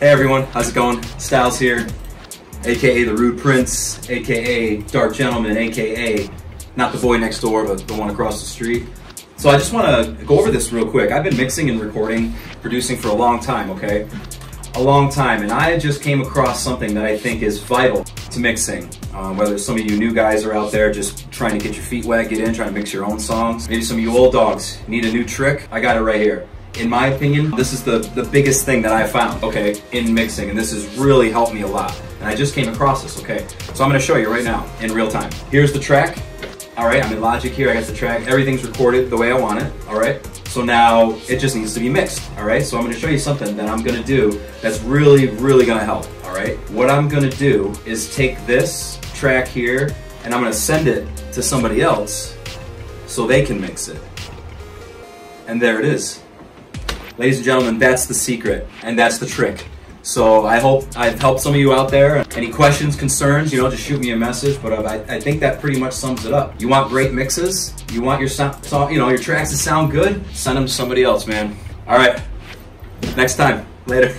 Hey everyone, how's it going? Styles here, aka the Rude Prince, aka Dark Gentleman, aka not the boy next door, but the one across the street. So I just want to go over this real quick. I've been mixing and recording, producing for a long time, okay? A long time, and I just came across something that I think is vital to mixing. Um, whether some of you new guys are out there just trying to get your feet wet, get in, trying to mix your own songs. Maybe some of you old dogs need a new trick. I got it right here in my opinion, this is the, the biggest thing that I found, okay, in mixing, and this has really helped me a lot. And I just came across this, okay? So I'm gonna show you right now, in real time. Here's the track. All right, I'm in Logic here, I got the track. Everything's recorded the way I want it, all right? So now it just needs to be mixed, all right? So I'm gonna show you something that I'm gonna do that's really, really gonna help, all right? What I'm gonna do is take this track here and I'm gonna send it to somebody else so they can mix it. And there it is. Ladies and gentlemen, that's the secret and that's the trick. So I hope I've helped some of you out there. Any questions, concerns, you know, just shoot me a message. But uh, I, I think that pretty much sums it up. You want great mixes? You want your sound, you know, your tracks to sound good? Send them to somebody else, man. All right, next time, later.